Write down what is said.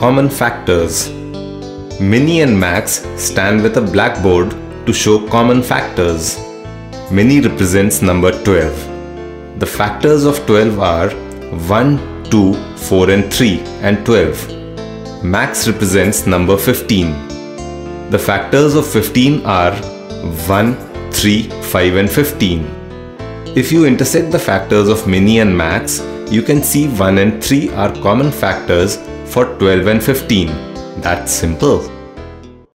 common factors. Mini and Max stand with a blackboard to show common factors. Mini represents number 12. The factors of 12 are 1, 2, 4 and 3 and 12. Max represents number 15. The factors of 15 are 1, 3, 5 and 15. If you intersect the factors of Mini and Max, you can see 1 and 3 are common factors for 12 and 15. That's simple.